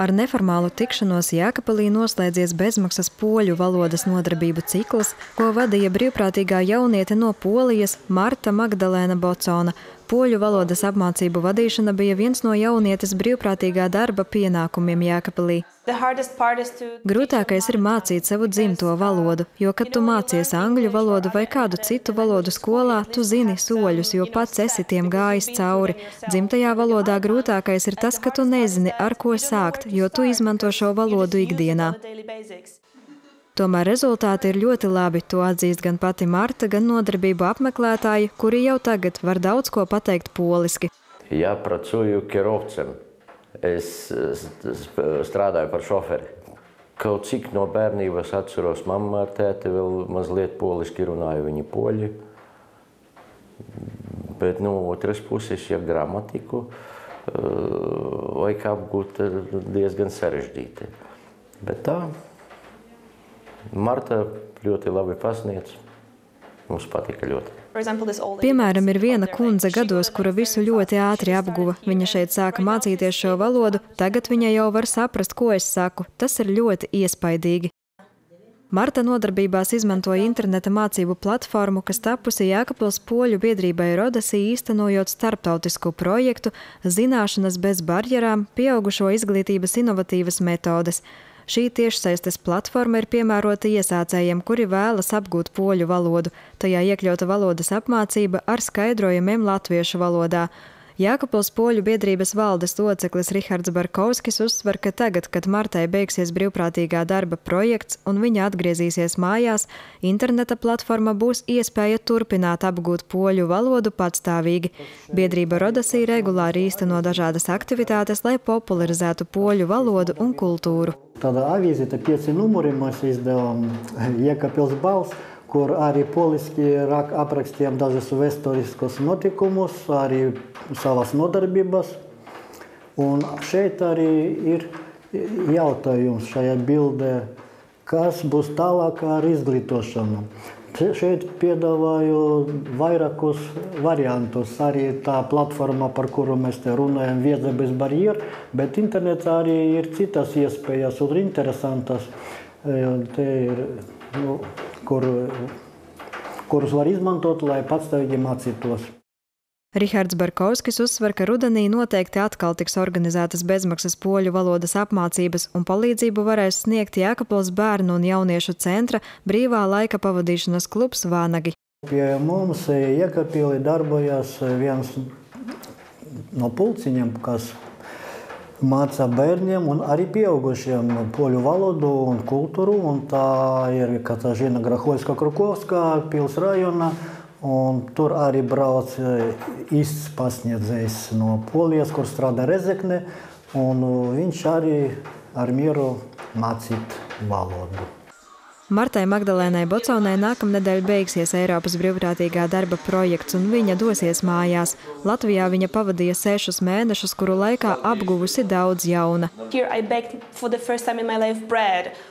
Ar neformālu tikšanos Jēkabīlī noslēdzies bezmaksas poļu valodas nodarbību cikls, ko vadīja brīvprātīgā jauniete no Polijas Marta Magdalēna Bocona. Poļu valodas apmācību vadīšana bija viens no jaunietes brīvprātīgā darba pienākumiem Jēkabīlī. Grūtākais ir mācīt savu dzimto valodu, jo, kad tu mācies angļu valodu vai kādu citu valodu skolā, tu zini soļus, jo pats esi tiem gājis cauri. Dzimtajā valodā grūtākais ir tas, ka tu nezini, ar ko sākt, jo tu izmanto šo valodu ikdienā. Tomēr rezultāti ir ļoti labi. To atzīst gan pati Marta, gan nodarbību apmeklētāji, kuri jau tagad var daudz ko pateikt poliski. Ja pracuju kerovcem, es strādāju par šoferi. Kaut cik no bērnības atceros, mamma ar tēti vēl mazliet poliski runāja, viņi poļi. Bet no otras puses, ja gramatiku vajag apgūt, diezgan sarežģīti. Bet tā, Marta ļoti labi pasniedz. Mums patika ļoti. Piemēram, ir viena kundze gados, kura visu ļoti ātri apguva. Viņa šeit sāka mācīties šo valodu, tagad viņa jau var saprast, ko es saku. Tas ir ļoti iespaidīgi. Marta nodarbībās izmantoja interneta mācību platformu, kas tapusi Jēkabils poļu biedrībai Rodasī īstenojot starptautisku projektu Zināšanas bez barjerām - pieaugušo izglītības inovatīvas metodes. Šī tiešsaistes platforma ir piemērota iesācējiem, kuri vēlas apgūt poļu valodu. Tajā iekļauta valodas apmācība ar skaidrojumiem latviešu valodā. Jākapils poļu biedrības valdes loceklis Rihards Barkovskis uzsver, ka tagad, kad Martai beigsies brīvprātīgā darba projekts un viņa atgriezīsies mājās, interneta platforma būs iespēja turpināt apgūt poļu valodu patstāvīgi. Biedrība Rodasī regulāri īsteno dažādas aktivitātes, lai popularizētu poļu valodu un kultūru. Tāda avīzīte pieci numuri mēs izdevām Jēkabils balss, kur arī poliski aprakstījām dažus vēsturiskus notikumus, arī savas nodarbības. Un šeit arī ir jautājums šajā bildē, kas būs tālāk ar izglītošanu. Šeit piedāvāju vairākus variantus. Arī tā platforma, par kuru mēs te runājam, vieta bez barjeru, bet internetā arī ir citas iespējas un interesantas, te ir, nu, kur, kurus var izmantot, lai patstāvīgi mācītos. Rihards Barkovskis uzsver, ka rudenī noteikti atkal tiks organizētas bezmaksas poļu valodas apmācības un palīdzību varēs sniegt Jēkabils bērnu un jauniešu centra brīvā laika pavadīšanas klubs Vānagi. Pie mums Jēkabili darbojas viens no pulciņiem, kas māca bērniem un arī pieaugušiem poļu valodu un kultūru. Un tā ir Katažina Grahoļska Krukovskā, pils rajona. Un tur arī brauc īsts pasniedzējs no Polijas, kur strādā Rezekne. Viņš arī ar mieru mācīt valodu. Martai Magdalēnai Bocaunai nākamnedēļ beigsies Eiropas brīvprātīgā darba projekts, un viņa dosies mājās. Latvijā viņa pavadīja sešus mēnešus, kuru laikā apguvusi daudz jauna.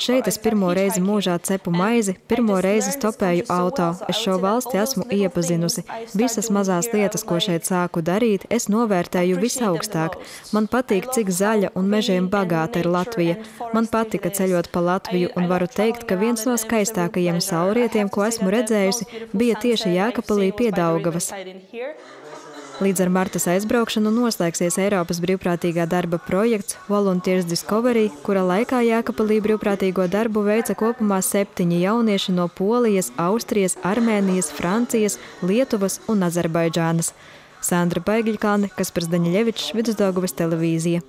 Šeit es pirmo reizi mūžā cepu maizi, pirmo reizi stopēju auto. Es šo valsti esmu iepazinusi. Visas mazās lietas, ko šeit sāku darīt, es novērtēju visaugstāk. Man patīk, cik zaļa un mežiem bagāta ir Latvija. Man patika ceļot pa Latviju un varu teikt, ka viens no skaistākajiem saulrietiem, ko esmu redzējusi, bija tieši Jēkabīlī pie Daugavas. Līdz ar martas aizbraukšanu noslēgsies Eiropas brīvprātīgā darba projekts Volunteers Discovery, kura laikā Jēkabīlī brīvprātīgo darbu veica kopumā septiņi jaunieši no Polijas, Austrijas, Armēnijas, Francijas, Lietuvas un Azerbaidžānas. Sandra Baigļkāne, Kaspars Daņļevičs, Vidusdaugavas televīzija.